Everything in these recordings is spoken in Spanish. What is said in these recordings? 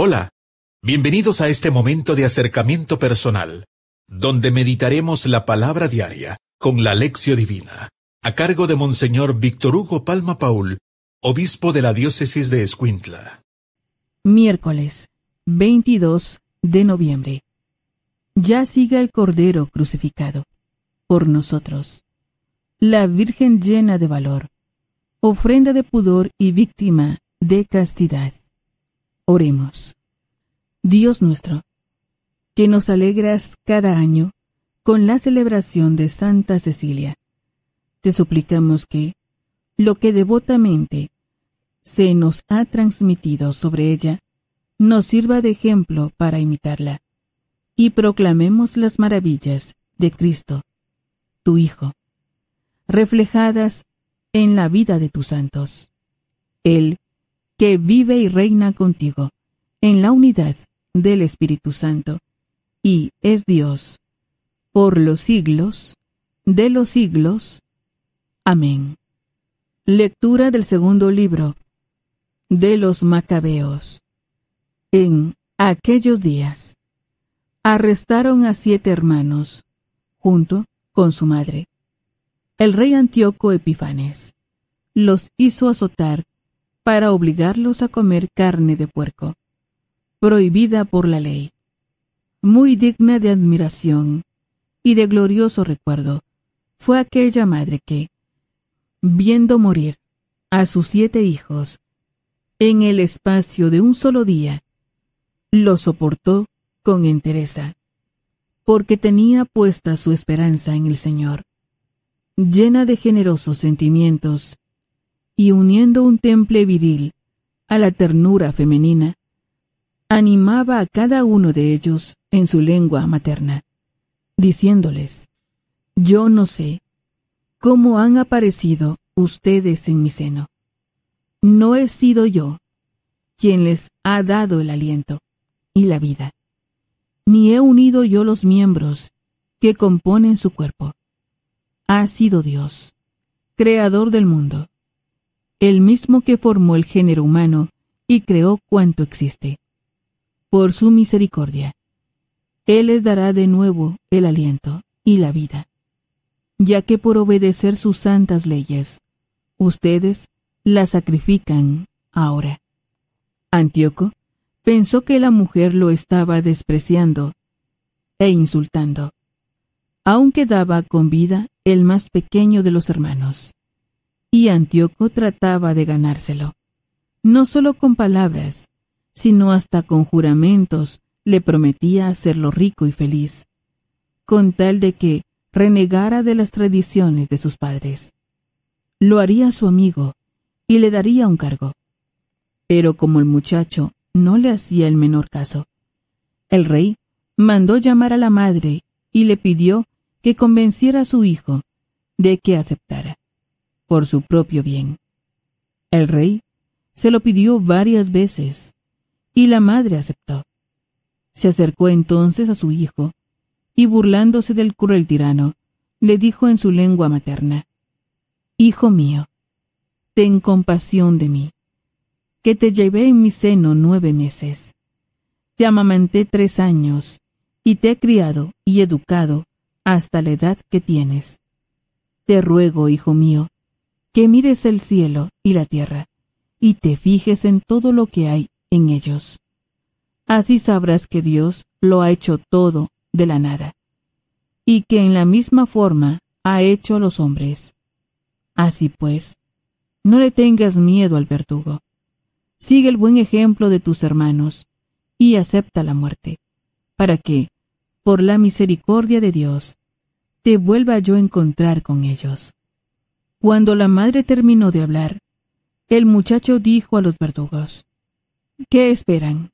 Hola, bienvenidos a este momento de acercamiento personal, donde meditaremos la palabra diaria con la lección divina, a cargo de Monseñor Víctor Hugo Palma Paul, obispo de la diócesis de Escuintla. Miércoles 22 de noviembre. Ya siga el Cordero crucificado por nosotros. La Virgen llena de valor, ofrenda de pudor y víctima de castidad. Oremos. Dios nuestro, que nos alegras cada año con la celebración de Santa Cecilia, te suplicamos que lo que devotamente se nos ha transmitido sobre ella nos sirva de ejemplo para imitarla, y proclamemos las maravillas de Cristo, tu Hijo, reflejadas en la vida de tus santos. Él, que vive y reina contigo en la unidad del Espíritu Santo, y es Dios, por los siglos de los siglos. Amén. Lectura del segundo libro de los Macabeos. En aquellos días, arrestaron a siete hermanos, junto con su madre. El rey Antíoco Epifanes los hizo azotar para obligarlos a comer carne de puerco, prohibida por la ley. Muy digna de admiración y de glorioso recuerdo fue aquella madre que, viendo morir a sus siete hijos en el espacio de un solo día, lo soportó con entereza, porque tenía puesta su esperanza en el Señor. Llena de generosos sentimientos, y uniendo un temple viril a la ternura femenina, animaba a cada uno de ellos en su lengua materna, diciéndoles, Yo no sé cómo han aparecido ustedes en mi seno. No he sido yo quien les ha dado el aliento y la vida, ni he unido yo los miembros que componen su cuerpo. Ha sido Dios, creador del mundo, el mismo que formó el género humano y creó cuanto existe. Por su misericordia, Él les dará de nuevo el aliento y la vida, ya que por obedecer sus santas leyes, ustedes la sacrifican ahora. Antíoco pensó que la mujer lo estaba despreciando e insultando. Aún quedaba con vida el más pequeño de los hermanos y Antíoco trataba de ganárselo. No solo con palabras, sino hasta con juramentos le prometía hacerlo rico y feliz, con tal de que renegara de las tradiciones de sus padres. Lo haría su amigo y le daría un cargo. Pero como el muchacho no le hacía el menor caso, el rey mandó llamar a la madre y le pidió que convenciera a su hijo de que aceptara por su propio bien. El rey se lo pidió varias veces y la madre aceptó. Se acercó entonces a su hijo y burlándose del cruel tirano, le dijo en su lengua materna, Hijo mío, ten compasión de mí, que te llevé en mi seno nueve meses. Te amamanté tres años y te he criado y educado hasta la edad que tienes. Te ruego, hijo mío, que mires el cielo y la tierra, y te fijes en todo lo que hay en ellos. Así sabrás que Dios lo ha hecho todo de la nada, y que en la misma forma ha hecho a los hombres. Así pues, no le tengas miedo al verdugo. Sigue el buen ejemplo de tus hermanos, y acepta la muerte, para que, por la misericordia de Dios, te vuelva yo encontrar con ellos. Cuando la madre terminó de hablar, el muchacho dijo a los verdugos, ¿Qué esperan?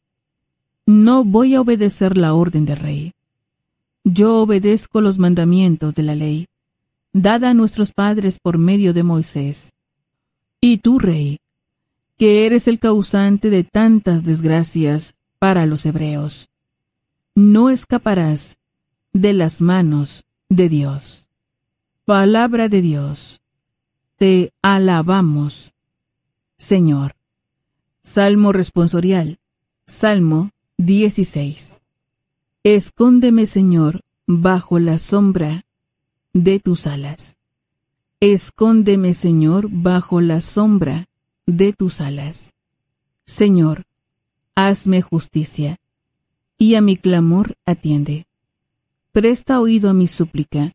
No voy a obedecer la orden del rey. Yo obedezco los mandamientos de la ley, dada a nuestros padres por medio de Moisés. Y tú, rey, que eres el causante de tantas desgracias para los hebreos, no escaparás de las manos de Dios. Palabra de Dios. Te alabamos, Señor. Salmo responsorial Salmo 16. Escóndeme, Señor, bajo la sombra de tus alas. Escóndeme, Señor, bajo la sombra de tus alas. Señor, hazme justicia, y a mi clamor atiende. Presta oído a mi súplica,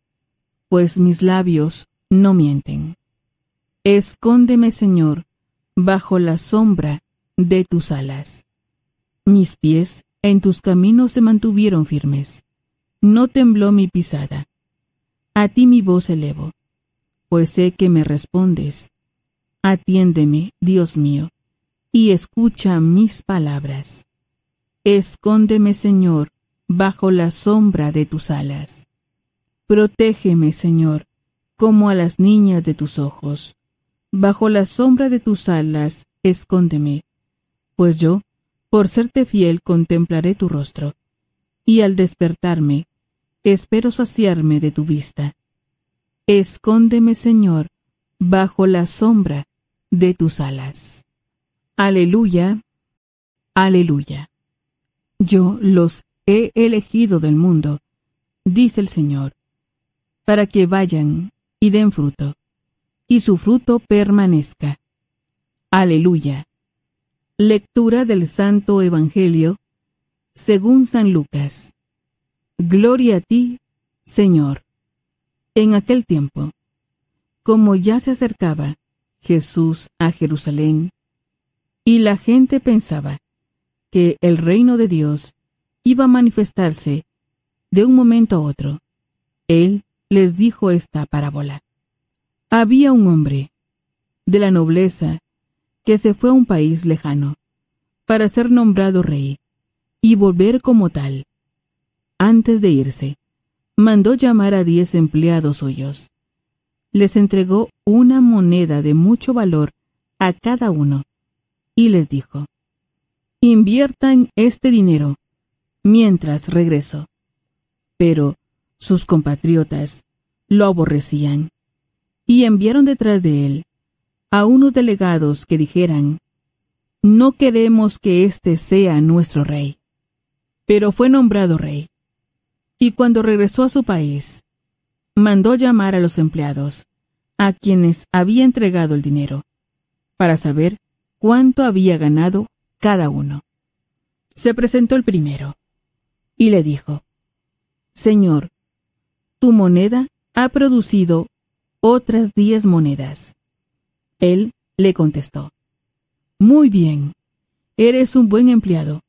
pues mis labios no mienten. Escóndeme, Señor, bajo la sombra de tus alas. Mis pies en tus caminos se mantuvieron firmes. No tembló mi pisada. A ti mi voz elevo, pues sé que me respondes. Atiéndeme, Dios mío, y escucha mis palabras. Escóndeme, Señor, bajo la sombra de tus alas. Protégeme, Señor, como a las niñas de tus ojos. Bajo la sombra de tus alas, escóndeme, pues yo por serte fiel contemplaré tu rostro, y al despertarme, espero saciarme de tu vista. Escóndeme, Señor, bajo la sombra de tus alas. Aleluya, aleluya. Yo los he elegido del mundo, dice el Señor, para que vayan y den fruto, y su fruto permanezca. Aleluya. Lectura del Santo Evangelio según San Lucas. Gloria a ti, Señor. En aquel tiempo, como ya se acercaba Jesús a Jerusalén, y la gente pensaba que el reino de Dios iba a manifestarse de un momento a otro, Él les dijo esta parábola. Había un hombre de la nobleza que se fue a un país lejano para ser nombrado rey y volver como tal. Antes de irse, mandó llamar a diez empleados suyos. Les entregó una moneda de mucho valor a cada uno y les dijo, inviertan este dinero mientras regreso. Pero sus compatriotas lo aborrecían y enviaron detrás de él a unos delegados que dijeran, no queremos que éste sea nuestro rey. Pero fue nombrado rey. Y cuando regresó a su país, mandó llamar a los empleados, a quienes había entregado el dinero, para saber cuánto había ganado cada uno. Se presentó el primero, y le dijo, Señor, tu moneda ha producido otras diez monedas. Él le contestó, Muy bien, eres un buen empleado,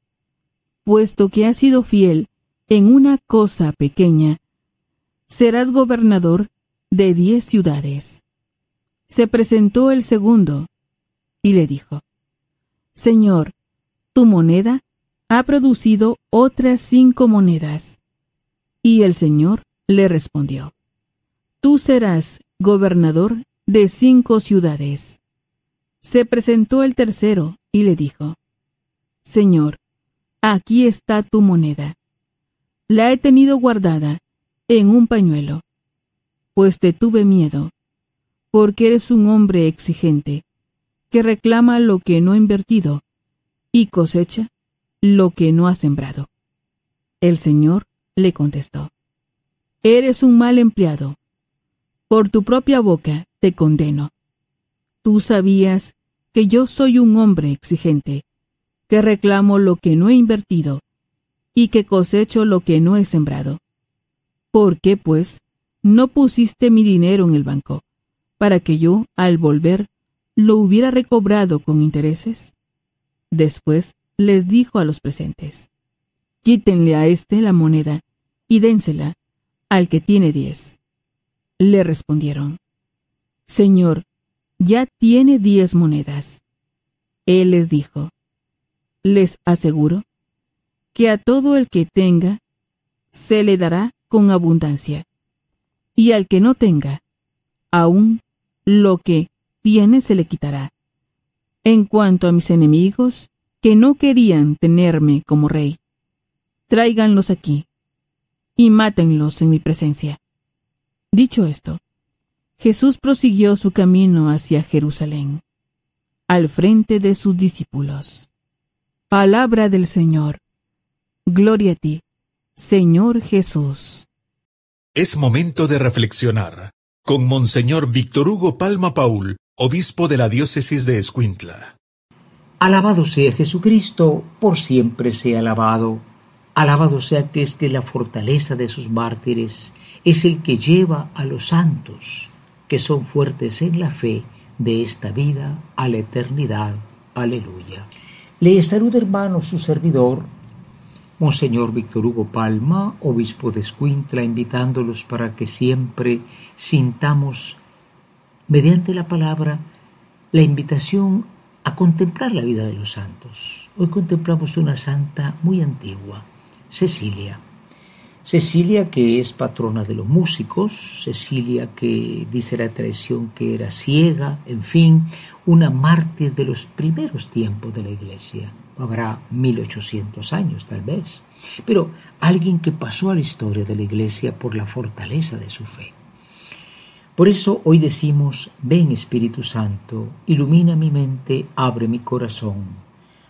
puesto que has sido fiel en una cosa pequeña, serás gobernador de diez ciudades. Se presentó el segundo y le dijo, Señor, tu moneda ha producido otras cinco monedas. Y el Señor le respondió, Tú serás gobernador de cinco ciudades. Se presentó el tercero y le dijo, Señor, aquí está tu moneda. La he tenido guardada en un pañuelo, pues te tuve miedo, porque eres un hombre exigente, que reclama lo que no ha invertido y cosecha lo que no ha sembrado. El Señor le contestó, Eres un mal empleado. Por tu propia boca te condeno. Tú sabías que yo soy un hombre exigente, que reclamo lo que no he invertido y que cosecho lo que no he sembrado. ¿Por qué, pues, no pusiste mi dinero en el banco, para que yo, al volver, lo hubiera recobrado con intereses? Después les dijo a los presentes, Quítenle a éste la moneda y dénsela al que tiene diez. Le respondieron, Señor, ya tiene diez monedas. Él les dijo, les aseguro que a todo el que tenga, se le dará con abundancia, y al que no tenga, aún lo que tiene se le quitará. En cuanto a mis enemigos, que no querían tenerme como rey, tráiganlos aquí, y mátenlos en mi presencia. Dicho esto, Jesús prosiguió su camino hacia Jerusalén, al frente de sus discípulos. Palabra del Señor. Gloria a ti, Señor Jesús. Es momento de reflexionar con Monseñor Víctor Hugo Palma Paul, obispo de la diócesis de Escuintla. Alabado sea Jesucristo, por siempre sea alabado. Alabado sea que es que la fortaleza de sus mártires es el que lleva a los santos, que son fuertes en la fe de esta vida a la eternidad. Aleluya. Le saluda hermano su servidor, Monseñor Víctor Hugo Palma, obispo de Escuintla, invitándolos para que siempre sintamos, mediante la palabra, la invitación a contemplar la vida de los santos. Hoy contemplamos una santa muy antigua, Cecilia. Cecilia que es patrona de los músicos, Cecilia que dice la tradición que era ciega, en fin, una mártir de los primeros tiempos de la iglesia. Habrá 1800 años tal vez, pero alguien que pasó a la historia de la iglesia por la fortaleza de su fe. Por eso hoy decimos, ven Espíritu Santo, ilumina mi mente, abre mi corazón,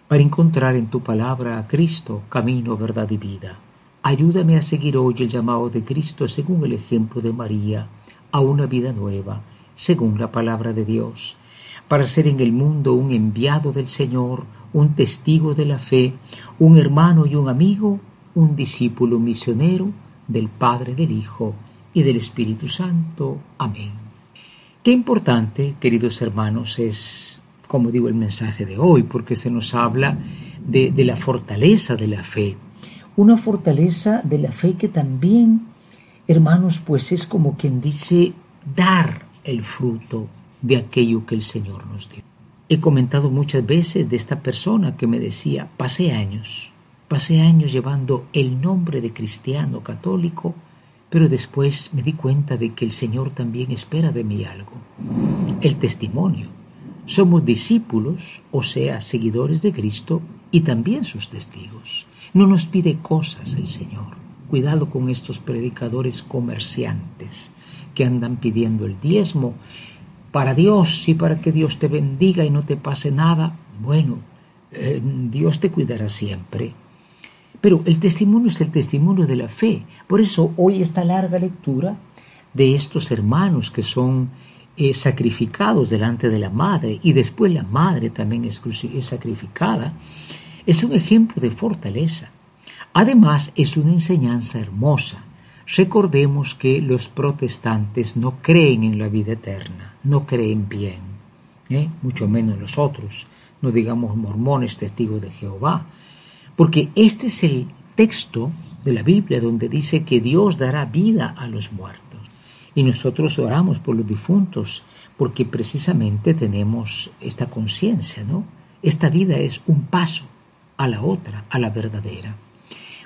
para encontrar en tu palabra a Cristo, camino, verdad y vida. Ayúdame a seguir hoy el llamado de Cristo según el ejemplo de María, a una vida nueva, según la palabra de Dios, para ser en el mundo un enviado del Señor, un testigo de la fe, un hermano y un amigo, un discípulo misionero del Padre, del Hijo y del Espíritu Santo. Amén. Qué importante, queridos hermanos, es, como digo, el mensaje de hoy, porque se nos habla de, de la fortaleza de la fe una fortaleza de la fe que también, hermanos, pues es como quien dice dar el fruto de aquello que el Señor nos dio. He comentado muchas veces de esta persona que me decía, pasé años, pasé años llevando el nombre de cristiano católico, pero después me di cuenta de que el Señor también espera de mí algo, el testimonio. Somos discípulos, o sea, seguidores de Cristo y también sus testigos. No nos pide cosas el Señor. Cuidado con estos predicadores comerciantes que andan pidiendo el diezmo para Dios y para que Dios te bendiga y no te pase nada. Bueno, eh, Dios te cuidará siempre. Pero el testimonio es el testimonio de la fe. Por eso hoy esta larga lectura de estos hermanos que son eh, sacrificados delante de la madre y después la madre también es sacrificada es un ejemplo de fortaleza. Además, es una enseñanza hermosa. Recordemos que los protestantes no creen en la vida eterna, no creen bien, ¿eh? mucho menos los otros, no digamos mormones testigos de Jehová, porque este es el texto de la Biblia donde dice que Dios dará vida a los muertos. Y nosotros oramos por los difuntos porque precisamente tenemos esta conciencia, ¿no? Esta vida es un paso a la otra, a la verdadera.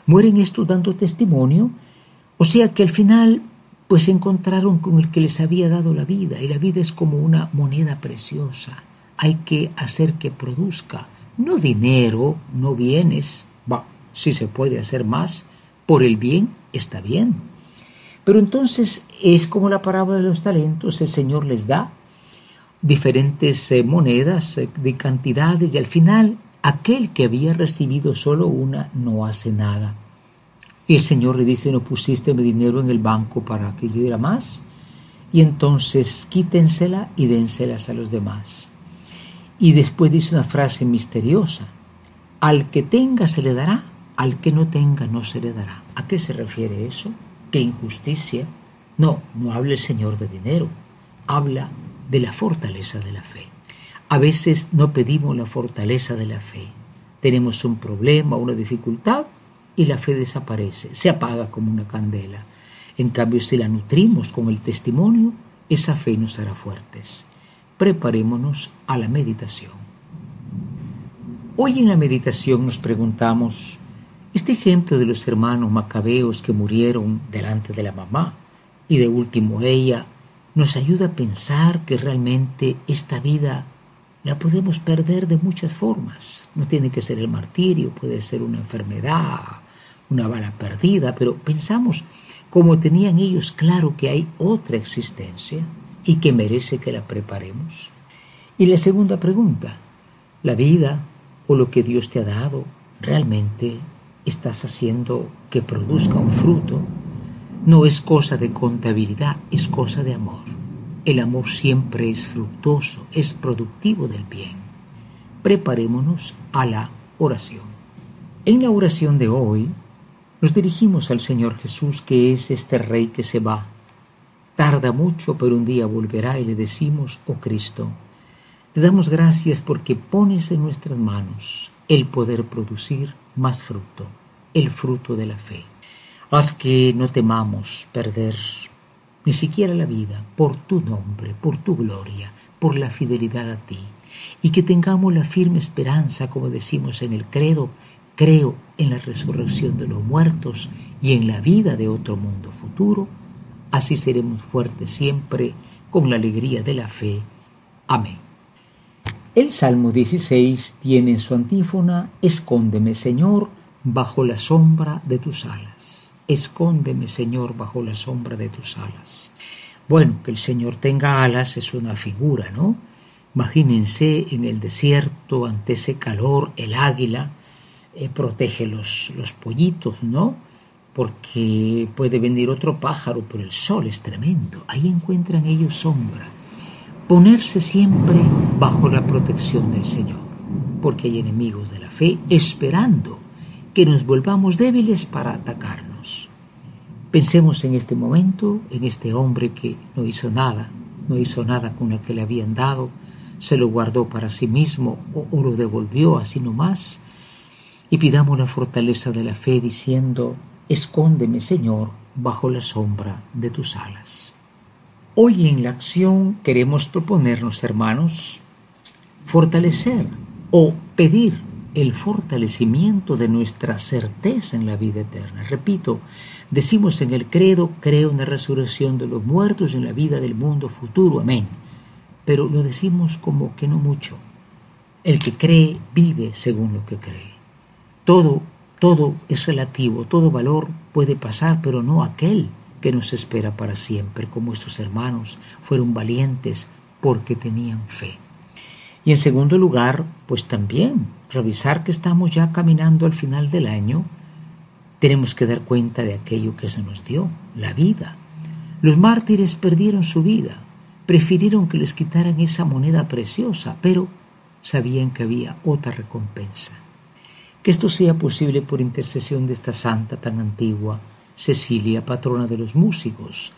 Mueren estos dando testimonio, o sea que al final pues se encontraron con el que les había dado la vida, y la vida es como una moneda preciosa. Hay que hacer que produzca, no dinero, no bienes, va, si se puede hacer más, por el bien está bien. Pero entonces es como la parábola de los talentos, el Señor les da diferentes eh, monedas eh, de cantidades y al final Aquel que había recibido solo una no hace nada. El Señor le dice, no pusiste mi dinero en el banco para que diera más. Y entonces quítensela y dénselas a los demás. Y después dice una frase misteriosa. Al que tenga se le dará, al que no tenga no se le dará. ¿A qué se refiere eso? ¿Qué injusticia? No, no habla el Señor de dinero, habla de la fortaleza de la fe. A veces no pedimos la fortaleza de la fe. Tenemos un problema, una dificultad y la fe desaparece, se apaga como una candela. En cambio, si la nutrimos con el testimonio, esa fe nos hará fuertes. Preparémonos a la meditación. Hoy en la meditación nos preguntamos, este ejemplo de los hermanos macabeos que murieron delante de la mamá y de último ella, nos ayuda a pensar que realmente esta vida la podemos perder de muchas formas. No tiene que ser el martirio, puede ser una enfermedad, una bala perdida, pero pensamos como tenían ellos claro que hay otra existencia y que merece que la preparemos. Y la segunda pregunta, la vida o lo que Dios te ha dado realmente estás haciendo que produzca un fruto, no es cosa de contabilidad, es cosa de amor. El amor siempre es fructuoso, es productivo del bien. Preparémonos a la oración. En la oración de hoy nos dirigimos al Señor Jesús, que es este Rey que se va. Tarda mucho, pero un día volverá y le decimos, oh Cristo, te damos gracias porque pones en nuestras manos el poder producir más fruto, el fruto de la fe. Haz que no temamos perder ni siquiera la vida por tu nombre, por tu gloria, por la fidelidad a ti, y que tengamos la firme esperanza, como decimos en el credo, creo en la resurrección de los muertos y en la vida de otro mundo futuro, así seremos fuertes siempre con la alegría de la fe. Amén. El Salmo 16 tiene en su antífona, Escóndeme, Señor, bajo la sombra de tus alas. Escóndeme, Señor, bajo la sombra de tus alas. Bueno, que el Señor tenga alas es una figura, ¿no? Imagínense en el desierto, ante ese calor, el águila eh, protege los, los pollitos, ¿no? Porque puede venir otro pájaro, pero el sol es tremendo. Ahí encuentran ellos sombra ponerse siempre bajo la protección del Señor, porque hay enemigos de la fe esperando que nos volvamos débiles para atacarnos. Pensemos en este momento, en este hombre que no hizo nada, no hizo nada con lo que le habían dado, se lo guardó para sí mismo o, lo devolvió así nomás, y pidamos la fortaleza de la fe diciendo, escóndeme Señor bajo la sombra de tus alas. Hoy en la acción queremos proponernos, hermanos, fortalecer o pedir el fortalecimiento de nuestra certeza en la vida eterna. Repito, decimos en el credo, creo en la resurrección de los muertos y en la vida del mundo futuro. Amén. Pero lo decimos como que no mucho. El que cree vive según lo que cree. Todo, todo es relativo, todo valor puede pasar, pero no aquel que nos espera para siempre, como estos hermanos fueron valientes porque tenían fe. Y en segundo lugar, pues también revisar que estamos ya caminando al final del año, tenemos que dar cuenta de aquello que se nos dio, la vida. Los mártires perdieron su vida, prefirieron que les quitaran esa moneda preciosa, pero sabían que había otra recompensa. Que esto sea posible por intercesión de esta santa tan antigua, Cecilia, patrona de los músicos.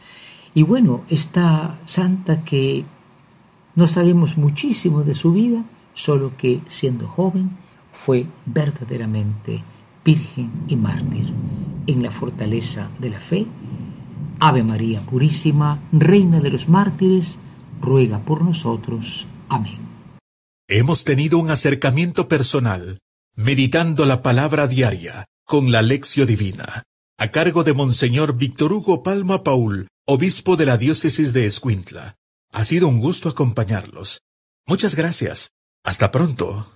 Y bueno, esta santa que no sabemos muchísimo de su vida, solo que siendo joven fue verdaderamente virgen y mártir en la fortaleza de la fe. Ave María Purísima, Reina de los mártires, ruega por nosotros. Amén. Hemos tenido un acercamiento personal, meditando la palabra diaria con la lección divina a cargo de Monseñor Víctor Hugo Palma Paul, obispo de la diócesis de Escuintla. Ha sido un gusto acompañarlos. Muchas gracias. Hasta pronto.